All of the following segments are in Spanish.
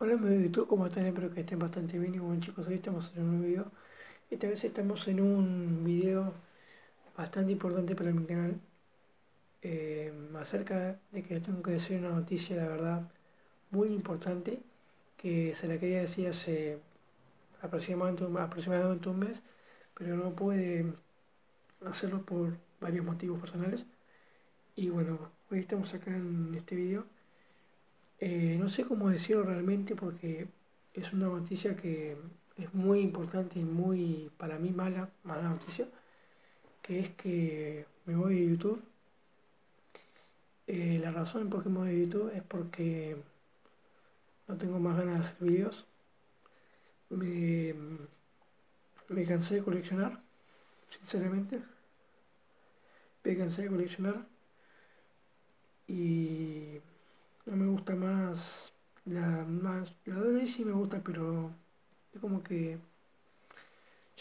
Hola amigos de YouTube, ¿cómo están? Espero que estén bastante bien. Y bueno chicos, hoy estamos en un nuevo video. Esta vez estamos en un video bastante importante para mi canal eh, Acerca de que tengo que decir una noticia, la verdad, muy importante Que se la quería decir hace aproximadamente, aproximadamente un mes Pero no pude hacerlo por varios motivos personales. Y bueno, hoy estamos acá en este video eh, no sé cómo decirlo realmente porque es una noticia que es muy importante y muy para mí mala, mala noticia, que es que me voy de YouTube. Eh, la razón por qué me voy de YouTube es porque no tengo más ganas de hacer videos. Me, me cansé de coleccionar, sinceramente. Me cansé de coleccionar y no me gusta más la más la sí me gusta pero es como que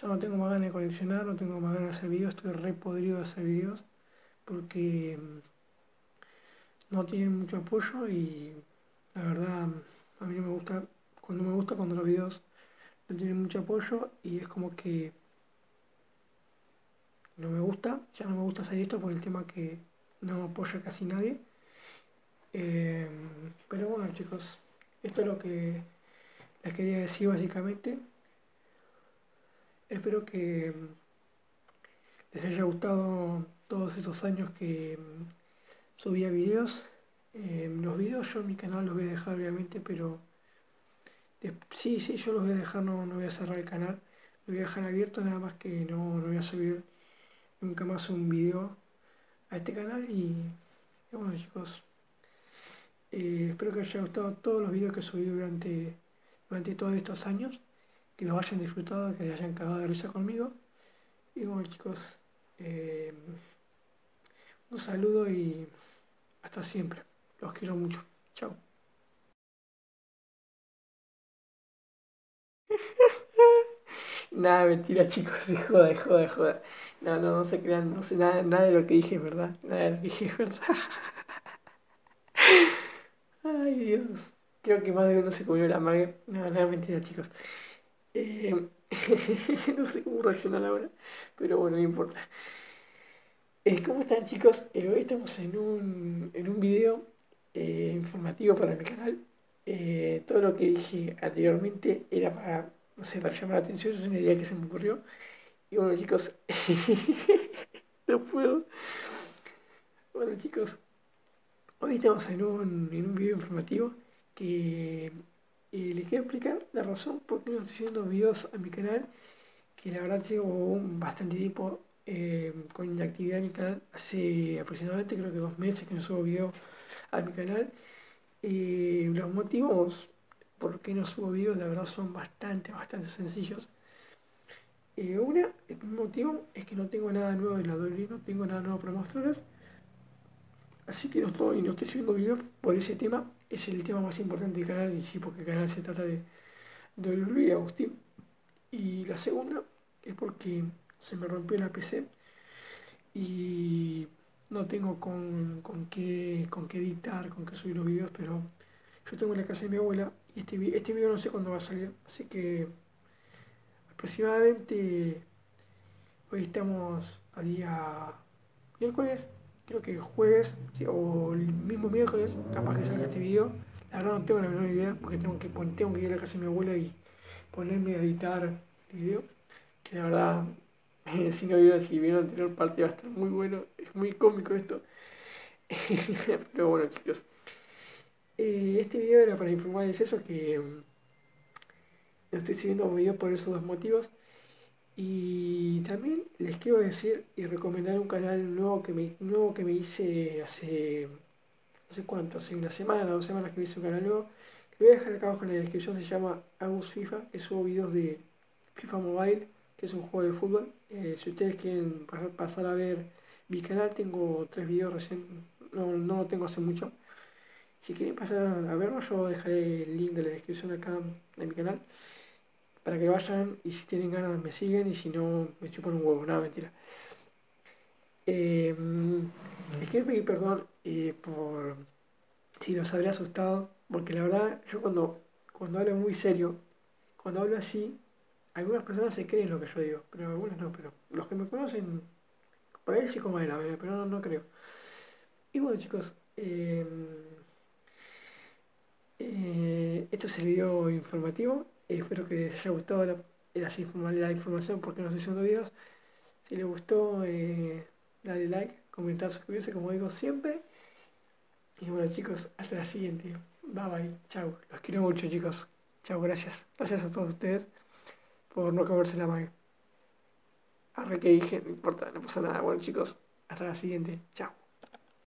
ya no tengo más ganas de coleccionar no tengo más ganas de hacer videos estoy re podrido de hacer videos porque mm, no tienen mucho apoyo y la verdad a mí no me gusta cuando me gusta cuando los videos no tienen mucho apoyo y es como que no me gusta ya no me gusta hacer esto por el tema que no me apoya casi nadie Em, pero bueno chicos, esto es lo que les quería decir básicamente. Espero que les haya gustado todos estos años que em, subía videos. Em, los videos yo en mi canal los voy a dejar obviamente, pero sí, sí, yo los voy a dejar, no, no voy a cerrar el canal. Lo voy a dejar abierto, nada más que no, no voy a subir nunca más un video a este canal. Y bueno chicos, eh, espero que les haya gustado todos los videos que subí durante, durante todos estos años, que los hayan disfrutado, que hayan cagado de risa conmigo. Y bueno chicos, eh, un saludo y hasta siempre. Los quiero mucho. Chao. Nada, mentira chicos, joda, joda, joda. No, no, no se crean, no sé nada, nada de lo que dije, ¿verdad? Nada de lo que dije, ¿verdad? Dios. Creo que más de uno se comió la mague. No, nada, mentira, chicos. Eh, no sé cómo reaccionar ahora, pero bueno, no importa. Eh, ¿Cómo están, chicos? Eh, hoy estamos en un, en un video informativo para mi canal. todo lo que dije anteriormente era para, no sé, para llamar la atención. Es una idea que se me ocurrió. Y bueno, chicos, no puedo. Bueno, chicos, Hoy estamos en un, en un video informativo que eh, les quiero explicar la razón por qué no estoy haciendo videos a mi canal, que la verdad llevo bastante tiempo eh, con inactividad en mi canal, hace aproximadamente creo que dos meses que no subo videos a mi canal. Eh, los motivos por qué no subo videos la verdad son bastante, bastante sencillos. una, el motivo es que no tengo nada nuevo en la WWE, no tengo nada nuevo para mostrarles. Así que no estoy, no estoy subiendo videos por ese tema. Es el tema más importante del canal, y sí, porque el canal se trata de, de Luis Agustín. Y la segunda es porque se me rompió la PC y no tengo con, con, qué, con qué editar, con qué subir los videos, pero yo tengo en la casa de mi abuela y este, este video no sé cuándo va a salir, así que aproximadamente hoy estamos a día miércoles creo que jueves o el mismo miércoles, capaz que salga este video. La verdad no tengo la menor idea porque tengo que, tengo que ir a la casa de mi abuela y ponerme a editar el video. Que la verdad, si no vieron, si vieron la anterior parte va a estar muy bueno. Es muy cómico esto. Pero bueno chicos. Eh, este video era para informarles eso que mm, no estoy subiendo videos por esos dos motivos. Y también les quiero decir y recomendar un canal nuevo que me, nuevo que me hice hace no sé cuánto, hace una semana, dos semanas que me hice un canal nuevo. Lo voy a dejar acá abajo en la descripción, se llama Agus FIFA, que subo videos de FIFA Mobile, que es un juego de fútbol. Eh, si ustedes quieren pasar a ver mi canal, tengo tres videos recién, no, no lo tengo hace mucho. Si quieren pasar a verlo, yo dejaré el link de la descripción acá de mi canal para que vayan y si tienen ganas me siguen y si no me chupan un huevo, nada, mentira. Eh, les quiero pedir perdón eh, por si los habría asustado, porque la verdad yo cuando, cuando hablo muy serio, cuando hablo así, algunas personas se creen lo que yo digo, pero algunas no, pero los que me conocen, por ahí sí como de la pero no, no creo. Y bueno chicos, em, eh, esto es el video informativo, espero que les haya gustado la, la, información porque no estoy haciendo videos. Si les gustó, eh, dale like, comentar, suscribirse como digo siempre. Y bueno chicos, hasta la siguiente. Bye bye. Chao. Los quiero mucho chicos. Chao, gracias. Gracias a todos ustedes por no comerse la magia. Arre que dije, no importa, no pasa nada. Bueno chicos, hasta la siguiente. Chao.